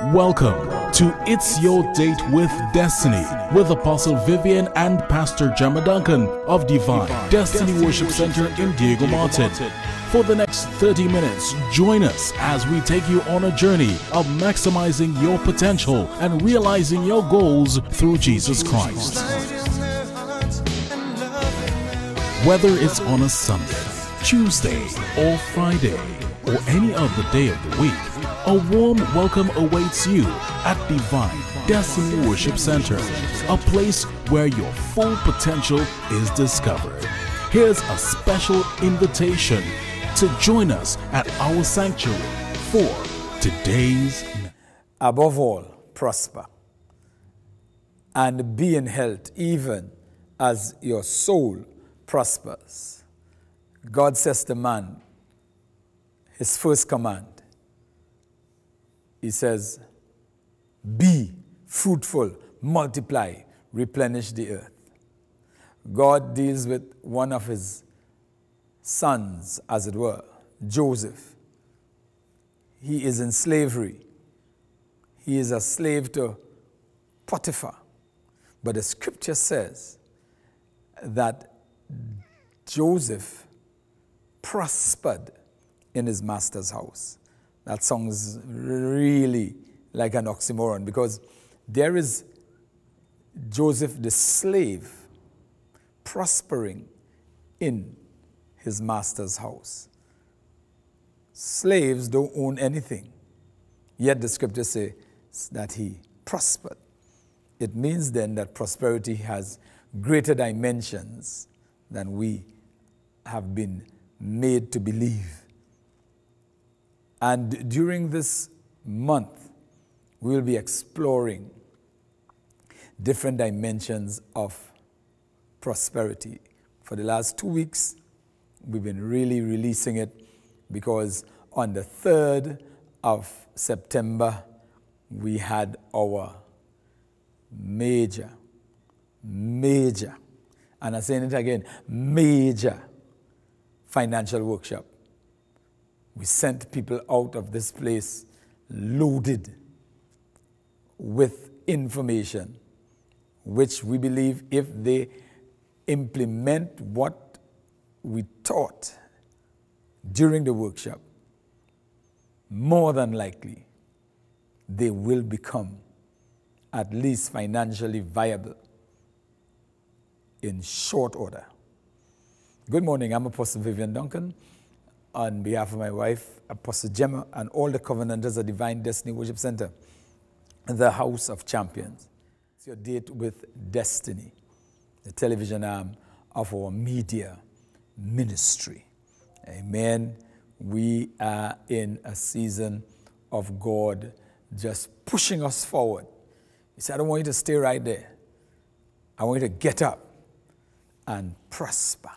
Welcome to It's Your Date with Destiny with Apostle Vivian and Pastor Gemma Duncan of Divine Destiny Worship Center in Diego Martin. For the next 30 minutes, join us as we take you on a journey of maximizing your potential and realizing your goals through Jesus Christ. Whether it's on a Sunday, Tuesday, or Friday, or any other day of the week, a warm welcome awaits you at Divine Destiny Worship Center, a place where your full potential is discovered. Here's a special invitation to join us at our sanctuary for today's. Above all, prosper and be in health, even as your soul prospers. God says to man, his first command, he says, Be fruitful, multiply, replenish the earth. God deals with one of his sons, as it were, Joseph. He is in slavery. He is a slave to Potiphar. But the scripture says that Joseph prospered in his master's house. That sounds really like an oxymoron because there is Joseph the slave prospering in his master's house. Slaves don't own anything, yet the scriptures say that he prospered. It means then that prosperity has greater dimensions than we have been made to believe. And during this month, we will be exploring different dimensions of prosperity. For the last two weeks, we've been really releasing it because on the 3rd of September, we had our major, major, and I'm saying it again, major financial workshop. We sent people out of this place loaded with information, which we believe if they implement what we taught during the workshop, more than likely they will become at least financially viable in short order. Good morning, I'm Apostle Vivian Duncan. On behalf of my wife, Apostle Gemma, and all the covenanters of Divine Destiny Worship Center, the House of Champions. It's your date with destiny, the television arm of our media ministry. Amen. We are in a season of God just pushing us forward. He said, I don't want you to stay right there. I want you to get up and prosper.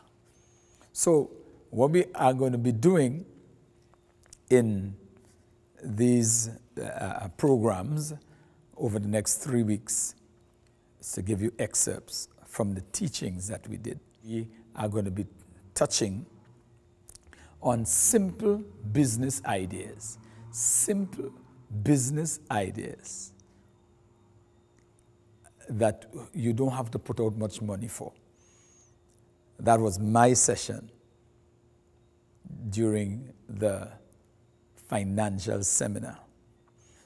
So, what we are going to be doing in these uh, programs over the next three weeks is to give you excerpts from the teachings that we did. We are going to be touching on simple business ideas. Simple business ideas that you don't have to put out much money for. That was my session during the financial seminar.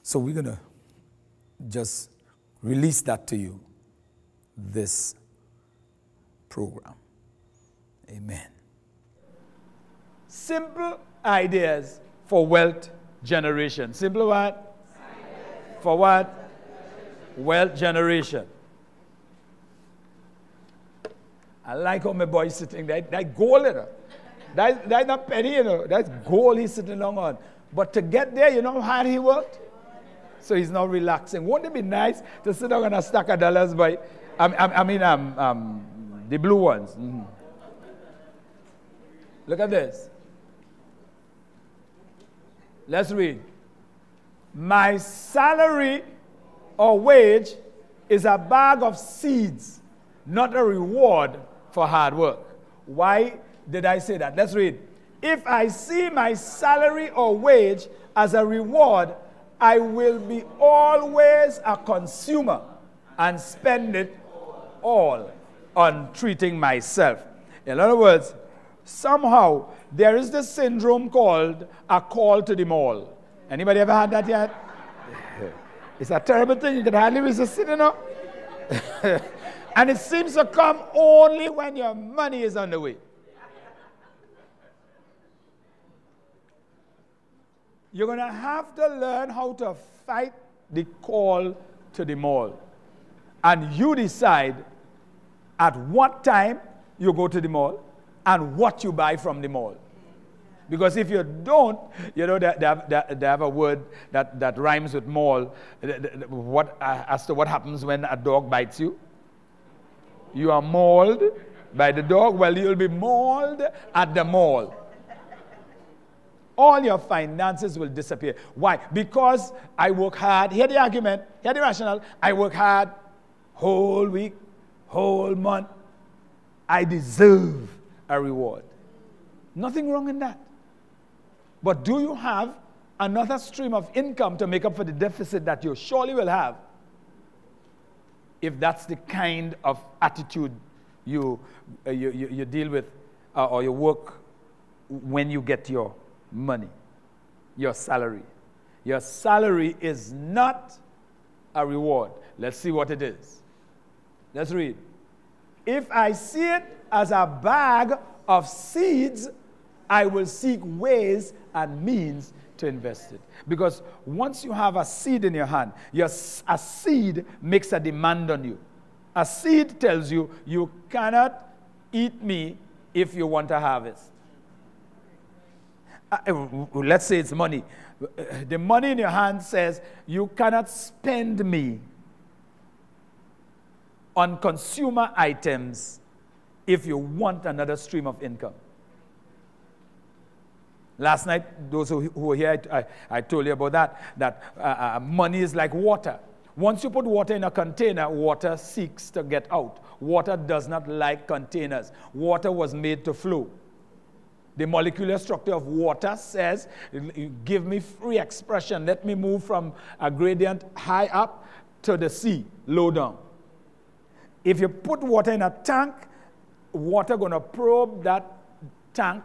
So we're going to just release that to you this program. Amen. Simple ideas for wealth generation. Simple what? For what? Wealth generation. I like how my boy sitting there. That goal, you know. That, that's not penny, you know. That's goal he's sitting long on. But to get there, you know how hard he worked? So he's not relaxing. Wouldn't it be nice to sit down on a stack of dollars by, I, I, I mean, um, um, the blue ones. Mm-hmm. Look at this. Let's read. My salary or wage is a bag of seeds, not a reward for hard work. Why did I say that? Let's read. If I see my salary or wage as a reward, I will be always a consumer and spend it all on treating myself. In other words, somehow there is this syndrome called a call to the mall. Anybody ever had that yet? It's a terrible thing. You can hardly resist it, you know. and it seems to come only when your money is on the way. You're going to have to learn how to fight the call to the mall. And you decide at what time you go to the mall and what you buy from the mall. Because if you don't, you know, they, they, have, they have, a word that, that rhymes with mall. What, uh, as to what happens when a dog bites you. You are mauled by the dog. Well, you'll be mauled at the mall. All your finances will disappear. Why? Because I work hard. Hear the argument. Hear the rationale. I work hard whole week, whole month. I deserve a reward. Nothing wrong in that. But do you have another stream of income to make up for the deficit that you surely will have if that's the kind of attitude you, uh, you, you, you, deal with uh, or you work when you get your money, your salary. Your salary is not a reward. Let's see what it is. Let's read. If I see it as a bag of seeds, I will seek ways and means to invest it. Because once you have a seed in your hand, your, a seed makes a demand on you. A seed tells you, you cannot eat me if you want to harvest. Uh, uh let's say it's money. The money in your hand says, you cannot spend me on consumer items if you want another stream of income. Last night, those who, who were here, I, I, told you about that, that uh, uh, money is like water. Once you put water in a container, water seeks to get out. Water does not like containers. Water was made to flow. The molecular structure of water says, give me free expression. Let me move from a gradient high up to the sea, low down. If you put water in a tank, water going to probe that tank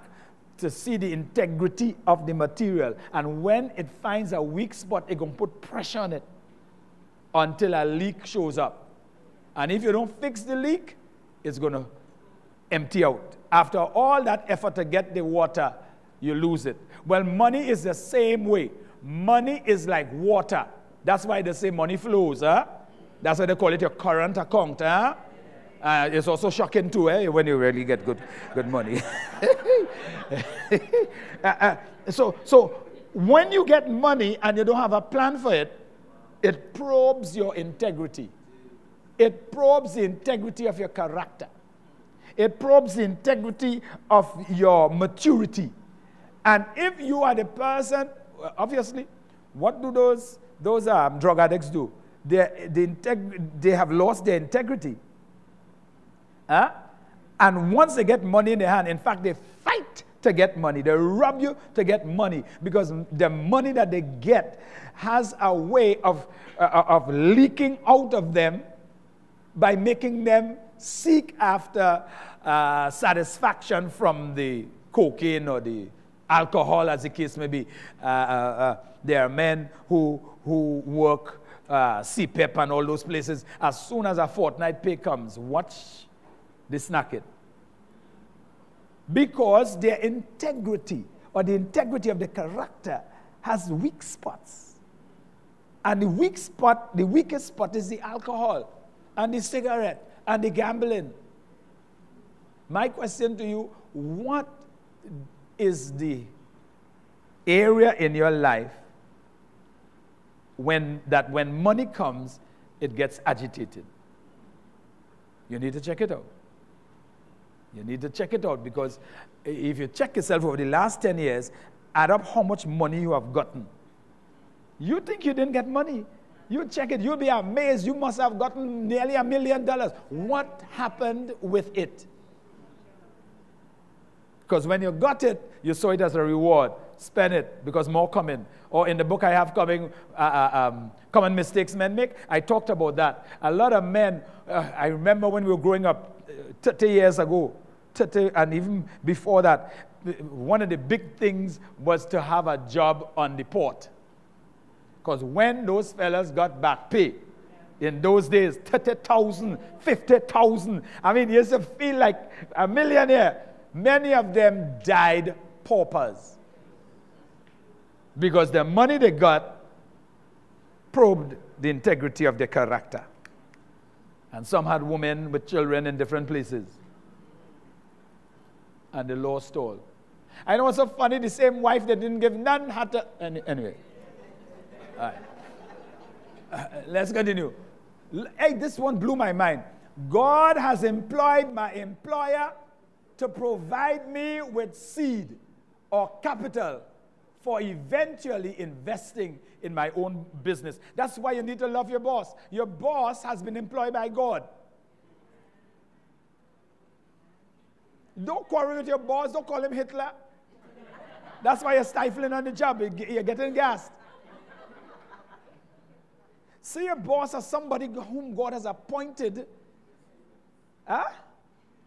to see the integrity of the material. And when it finds a weak spot, it going to put pressure on it until a leak shows up. And if you don't fix the leak, it's going to empty out. After all that effort to get the water, you lose it. Well, money is the same way. Money is like water. That's why they say money flows. Huh? That's why they call it your current account. Huh? Uh, it's also shocking too eh, when you really get good, good money. uh, uh, so, so when you get money and you don't have a plan for it, it probes your integrity. It probes the integrity of your character. It probes the integrity of your maturity. And if you are the person, obviously, what do those, those um, drug addicts do? They, they, integ- they have lost their integrity. Huh? And once they get money in their hand, in fact, they fight to get money. They rob you to get money because the money that they get has a way of, uh, of leaking out of them by making them seek after uh, satisfaction from the cocaine or the alcohol, as the case may be. Uh, uh, uh there are men who, who work uh, CEPEP and all those places. As soon as a fortnight pay comes, watch the snack Because their integrity or the integrity of the character has weak spots. And the weak spot, the weakest spot is the alcohol and the cigarette and the gambling. My question to you what is the area in your life when that when money comes, it gets agitated? You need to check it out. You need to check it out because if you check yourself over the last 10 years, add up how much money you have gotten. You think you didn't get money. You check it, you'll be amazed. You must have gotten nearly a million dollars. What happened with it? Because when you got it, you saw it as a reward. Spend it because more coming. or in the book I have coming, uh, uh, um, Common Mistakes Men Make, I talked about that. A lot of men, uh, I remember when we were growing up uh, 30 years ago, 30, and even before that, one of the big things was to have a job on the port. Because when those fellas got back pay, in those days, 30,000, 50,000, I mean, you used to feel like a millionaire. Many of them died paupers because the money they got probed the integrity of their character. And some had women with children in different places. And they lost all. I know what's so funny, the same wife that didn't give none had to. Any, anyway. All right. Uh, let's continue. Hey, this one blew my mind. God has employed my employer to provide me with seed or capital for eventually investing in my own business. That's why you need to love your boss. Your boss has been employed by God. Don't quarrel with your boss, don't call him Hitler. That's why you're stifling on the job, you're getting gassed. See your boss as somebody whom God has appointed huh?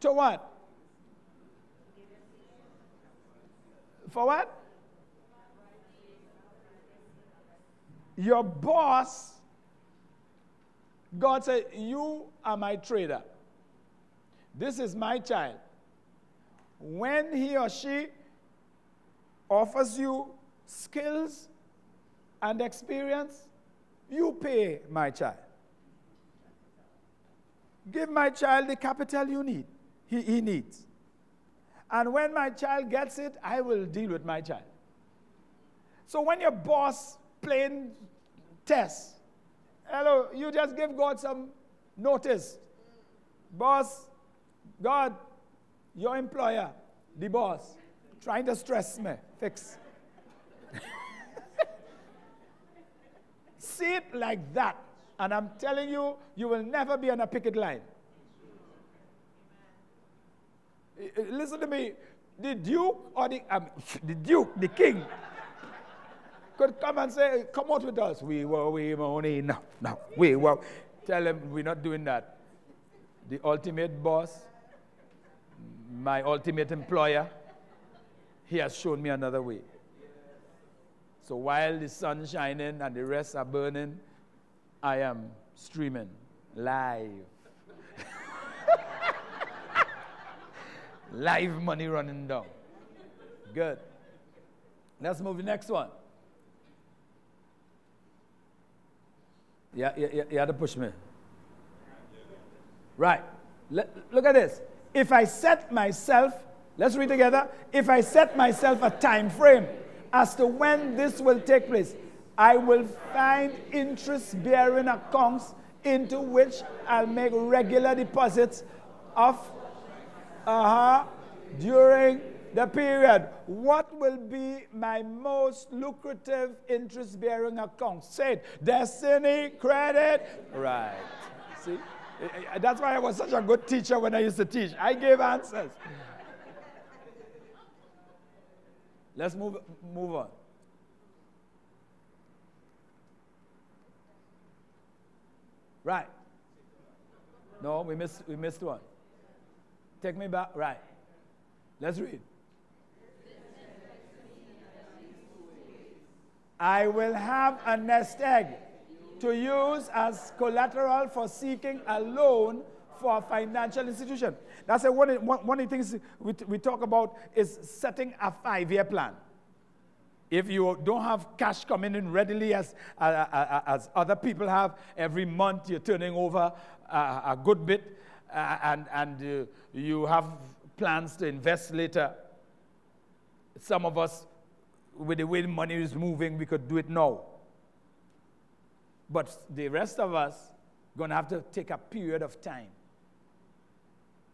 to what? For what? Your boss, God said, You are my trader. This is my child. When he or she offers you skills and experience, you pay my child. Give my child the capital you need, he, he needs. And when my child gets it, I will deal with my child. So when your boss playing test, hello, you just give God some notice. Boss, God, your employer, the boss, trying to stress me, fix. See it like that. And I'm telling you, you will never be on a picket line. Listen to me. The Duke or the, um, the Duke, the King, could come and say, Come out with us. We were, we money. No, no, we were. Tell him we're not doing that. The ultimate boss, my ultimate employer, he has shown me another way. So while the sun's shining and the rest are burning, I am streaming live. live money running down. Good. Let's move to the next one. Yeah, yeah, yeah, you had to push me. Right. look at this. If I set myself, let's read together. If I set myself a time frame, as to when this will take place. I will find interest bearing accounts into which I'll make regular deposits of uh-huh, during the period. What will be my most lucrative interest bearing account? Say it. Destiny, credit. Right. See? That's why I was such a good teacher when I used to teach. I gave answers. Let's move, move on. Right. No, we missed, we missed one. Take me back. Right. Let's read. I will have a nest egg to use as collateral for seeking a loan for a financial institution. That's a, one, one, of the things we, we talk about is setting a five year plan. If you don't have cash coming in readily as, uh, uh, uh as other people have, every month you're turning over uh, a good bit uh, and, and uh, you have plans to invest later. Some of us, with the way the money is moving, we could do it now. But the rest of us, going to have to take a period of time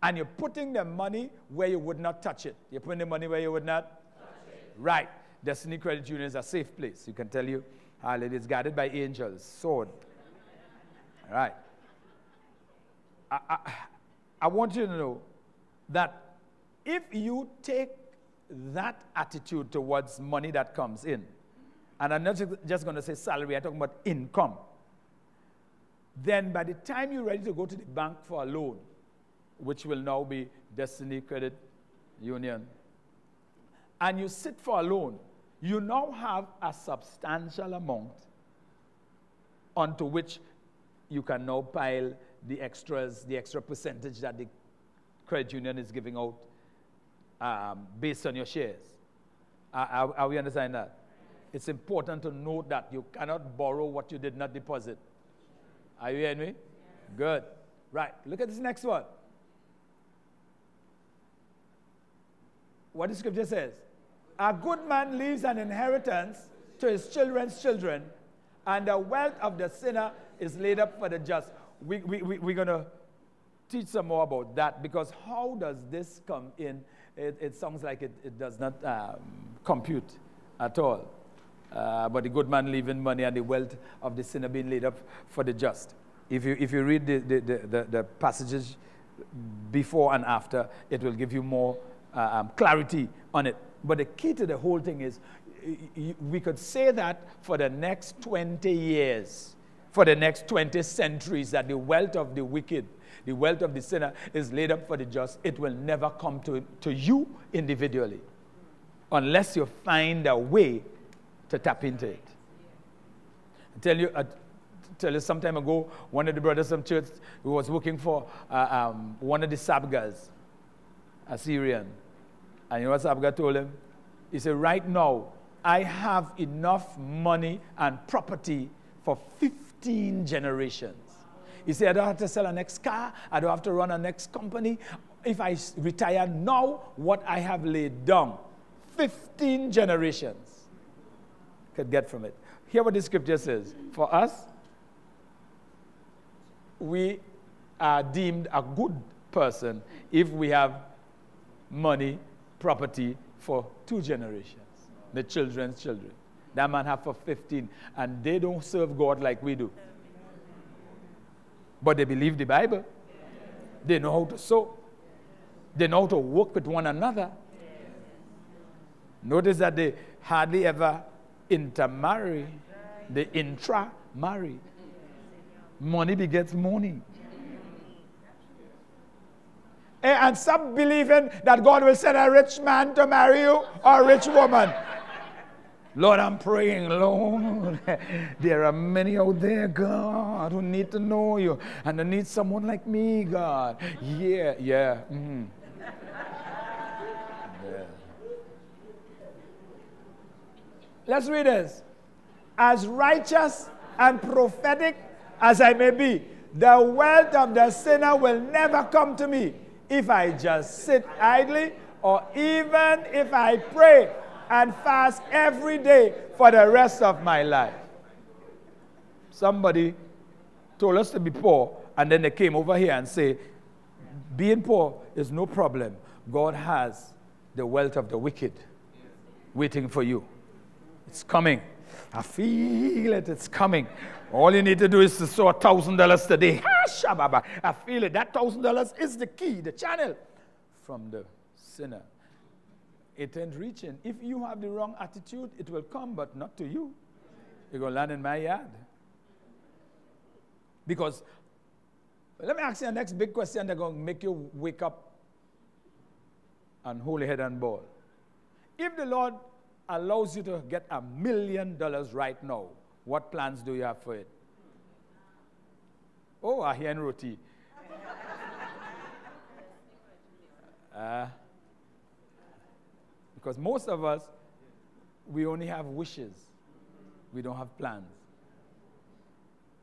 and you're putting the money where you would not touch it. You're putting the money where you would not? Right. Destiny Credit Union is a safe place. You can tell you, hallelujah, it's guarded by angels, sword. All right. I, I, I want you to know that if you take that attitude towards money that comes in, and I'm not just going to say salary, I'm talking about income, then by the time you're ready to go to the bank for a loan, which will now be Destiny Credit Union, and you sit for a loan, you now have a substantial amount onto which you can now pile the extras, the extra percentage that the credit union is giving out um, based on your shares. Are, are, we understand that? It's important to note that you cannot borrow what you did not deposit. Are you hearing me? Good. Right. Look at this next one. What the scripture says A good man leaves an inheritance to his children's children, and the wealth of the sinner is laid up for the just. We, we, we, we're going to teach some more about that because how does this come in? It, it sounds like it, it does not um, compute at all. Uh, but the good man leaving money and the wealth of the sinner being laid up for the just. If you, if you read the, the, the, the passages before and after, it will give you more um, clarity on it. But the key to the whole thing is we could say that for the next 20 years, for the next 20 centuries, that the wealth of the wicked, the wealth of the sinner is laid up for the just. It will never come to, to you individually unless you find a way to tap into it. I tell you, I tell you some time ago, one of the brothers from church who was working for uh, um, one of the Sabgas, a Syrian. And you know what Sabga told him? He said, Right now, I have enough money and property for 15 generations. He said, I don't have to sell a next car, I don't have to run a next company. If I retire now, what I have laid down, 15 generations could get from it. Hear what the scripture says. For us, we are deemed a good person if we have money, property for two generations, the children's children. That man have for 15, and they don't serve God like we do. But they believe the Bible. They know how to sow. They know how to work with one another. Notice that they hardly ever intermarry, they intra-marry. Money begets money. Eh, and stop believing that God will send a rich man to marry you or a rich woman. Lord, I'm praying, Lord. There are many out there, God, who need to know you. And they need someone like me, God. Yeah, yeah. Mm. yeah. Let's read this. As righteous and prophetic as I may be, the wealth of the sinner will never come to me if I just sit idly or even if I pray and fast every day for the rest of my life. Somebody told us to be poor, and then they came over here and say, being poor is no problem. God has the wealth of the wicked waiting for you. It's coming. I feel it, it's coming. All you need to do is to sow a thousand dollars today. I feel it. That thousand dollars is the key, the channel from the sinner. It ain't reaching. If you have the wrong attitude, it will come, but not to you. You're going to land in my yard. Because, let me ask you the next big question that's going to make you wake up and hold your head and ball. If the Lord allows you to get a million dollars right now, what plans do you have for it? Oh, a hen roti. uh, because most of us, we only have wishes. We don't have plans.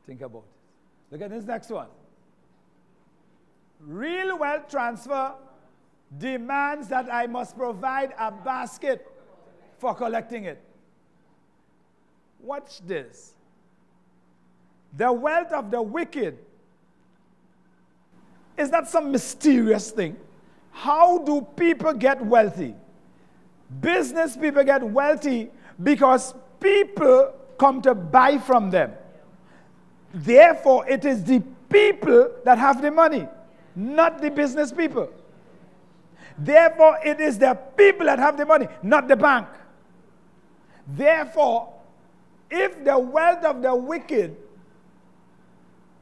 Think about it. Look at this next one. Real wealth transfer demands that I must provide a basket for collecting it. Watch this. The wealth of the wicked is that some mysterious thing. How do people get wealthy? Business people get wealthy because people come to buy from them. Therefore, it is the people that have the money, not the business people. Therefore, it is the people that have the money, not the bank. Therefore, if the wealth of the wicked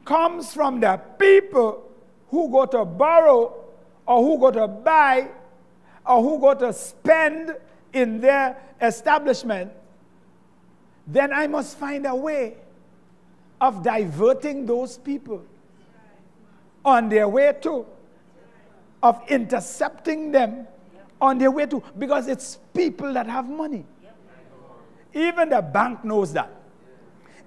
comes from the people who go to borrow or who go to buy or who go to spend in their establishment, then I must find a way of diverting those people on their way to, of intercepting them on their way to, because it's people that have money. Even the bank knows that.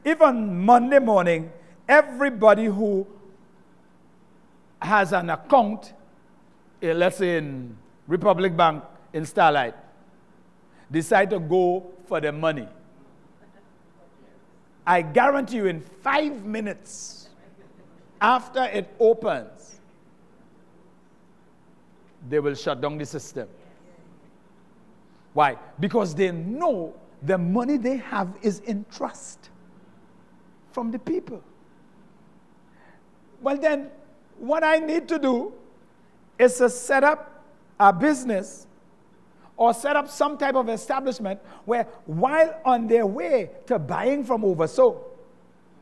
Even Monday morning, everybody who has an account, eh, let's say in Republic Bank in Starlite, decide to go for the money, I guarantee you in five minutes after it opens, they will shut down the system. Why? Because they know the money they have is in trust from the people. Well, then, what I need to do is to set up a business or set up some type of establishment where, while on their way to buying from overso,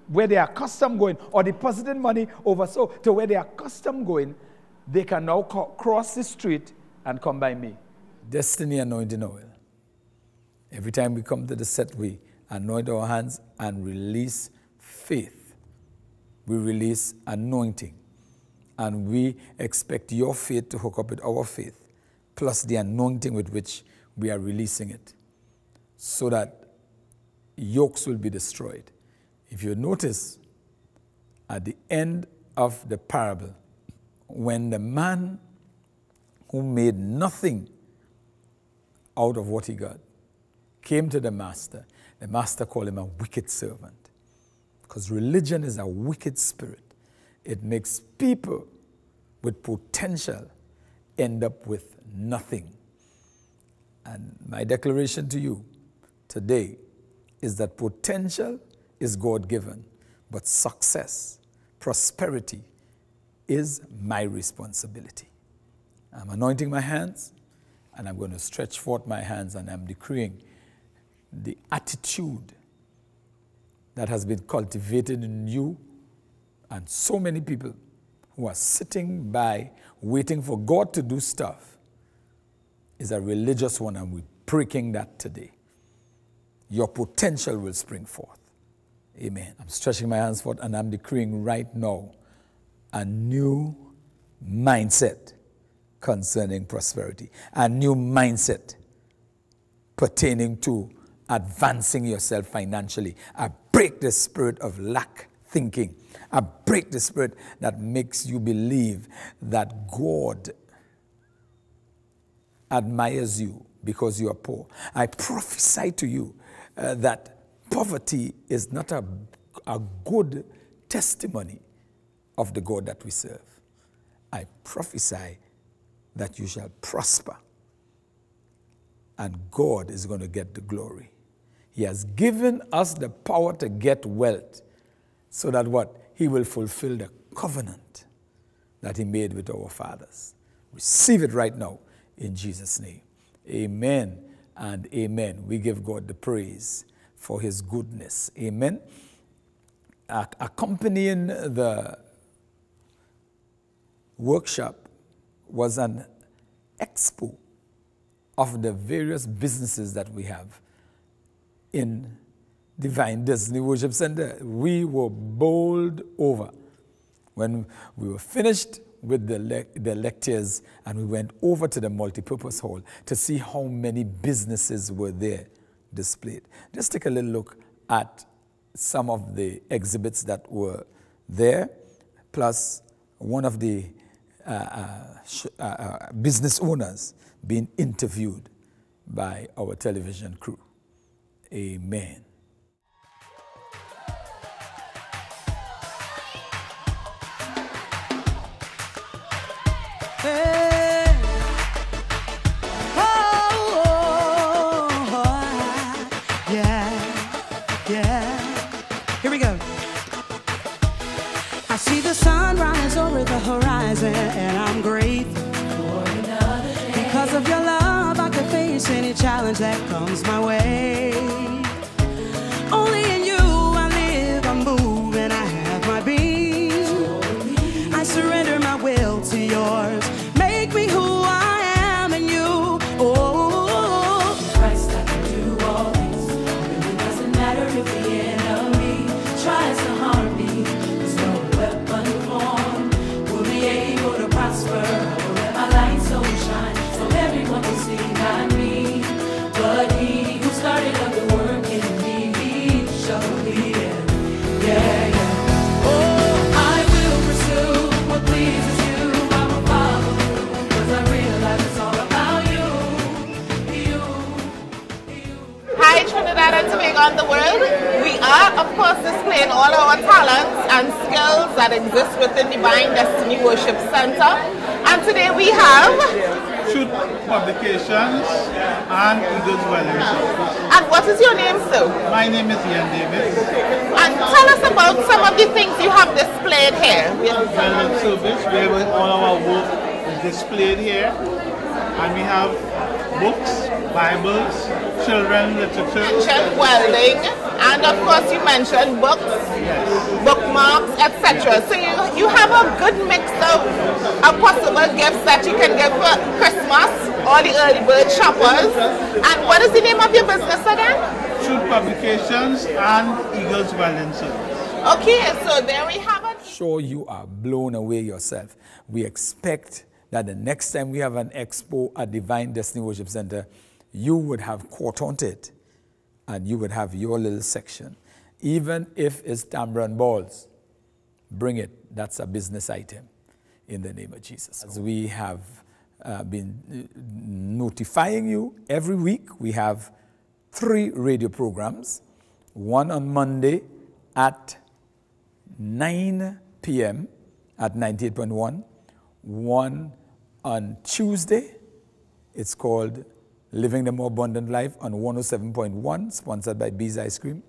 where they are custom going, or depositing money overso to where they are custom going, they can now cross the street and come by me. Destiny anointing oil. Every time we come to the set, we anoint our hands and release faith. We release anointing. And we expect your faith to hook up with our faith plus the anointing with which we are releasing it, so that yokes will be destroyed. If you notice, at the end of the parable, when the man who made nothing out of what he got came to the master, the master called him a wicked servant. Because religion is a wicked spirit. It makes people with potential end up with nothing. And my declaration to you today is that potential is God given, but success, prosperity is my responsibility. I'm anointing my hands and I'm going to stretch forth my hands and I'm decreeing the attitude that has been cultivated in you and so many people who are sitting by waiting for God to do stuff is a religious one, and we're breaking that today. Your potential will spring forth. Amen. I'm stretching my hands forth and I'm decreeing right now a new mindset concerning prosperity, a new mindset pertaining to advancing yourself financially. I break the spirit of lack thinking. I break the spirit that makes you believe that God admires you because you are poor. I prophesy to you uh, that poverty is not a, a good testimony of the God that we serve. I prophesy that you shall prosper and God is going to get the glory. He has given us the power to get wealth so that what? He will fulfill the covenant that He made with our fathers. Receive it right now in Jesus' name. Amen and amen. We give God the praise for his goodness. Amen. Accompanying the workshop was an expo of the various businesses that we have in Divine Destiny Worship Center. We were bowled over. When we were finished, with the, le- the lectures and we went over to the multipurpose hall to see how many businesses were there displayed. Just take a little look at some of the exhibits that were there, plus one of the uh, uh, uh, uh business owners being interviewed by our television crew. Amen. Hey. Oh, yeah, yeah. Here we go. I see the over the horizon, and I'm grateful. Because of your face any challenge that comes my way. And and what is your name sir? My name is Ian Davis. And tell us about some of the things you have displayed here. Wellness Service, where all our work is displayed here. And we have books, Bibles, children literature. mentioned welding, and of course you mentioned books, bookmarks, etc. So you, you have a good mix of, of possible gifts that you can give for Christmas, all the early bird shoppers. And what is the name of your business again? Shoot Publications and Eagles Wellness Okay, so there we have it. sure you are blown away yourself. We expect that the next time we have an expo at Divine Destiny Worship Center, you would have caught on to it and you would have your little section. Even if it's Tamron balls, bring it. That's a business item in the name of Jesus. As we have uh, been uh, notifying you every week, we have three radio programs one on Monday at 9 p.m. at 98.1. One on Tuesday, it's called Living the More Abundant Life on 107.1, sponsored by Bees Ice Cream.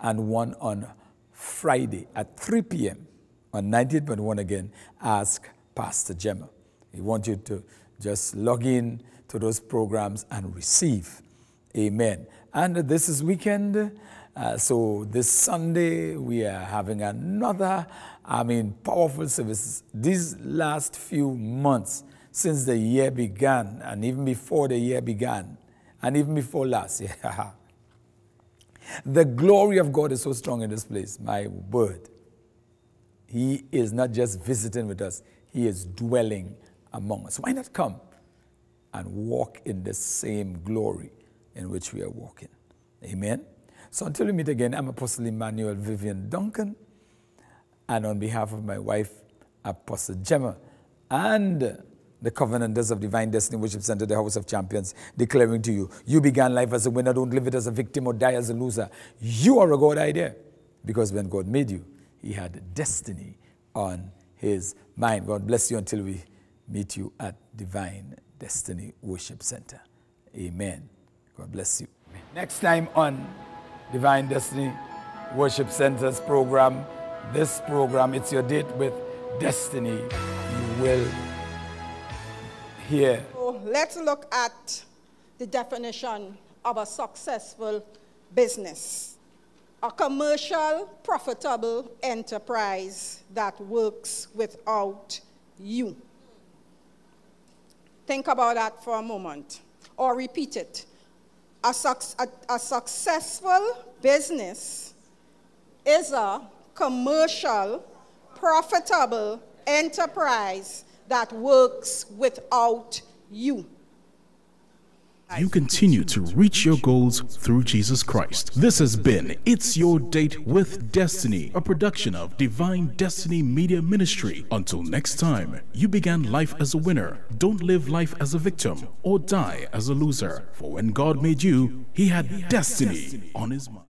And one on Friday at 3 p.m. on 98.1 again, Ask Pastor Gemma. We want you to just log in to those programs and receive. Amen. And this is weekend. Uh, so this Sunday we are having another, I mean, powerful service. These last few months since the year began, and even before the year began, and even before last year, the glory of God is so strong in this place. My word. He is not just visiting with us, He is dwelling among us. Why not come and walk in the same glory in which we are walking? Amen. So until we meet again, I'm Apostle Emmanuel Vivian Duncan, and on behalf of my wife, Apostle Gemma, and the Covenanters of Divine Destiny Worship Center, the House of Champions, declaring to you, you began life as a winner, don't live it as a victim or die as a loser. You are a God idea, because when God made you, He had destiny on His mind. God bless you until we meet you at Divine Destiny Worship Center. Amen. God bless you. Next time on Divine Destiny Worship Center's program, this program, it's your date with destiny. You will hear So let's look at the definition of a successful business. A commercial, profitable enterprise that works without you. Think about that for a moment, or repeat it. A, a- a successful business is a commercial, profitable enterprise that works without you. You continue to reach your goals through Jesus Christ. This has been It's Your Date with Destiny, a production of Divine Destiny Media Ministry. Until next time, you began life as a winner. Don't live life as a victim or die as a loser. For when God made you, He had destiny on His mind.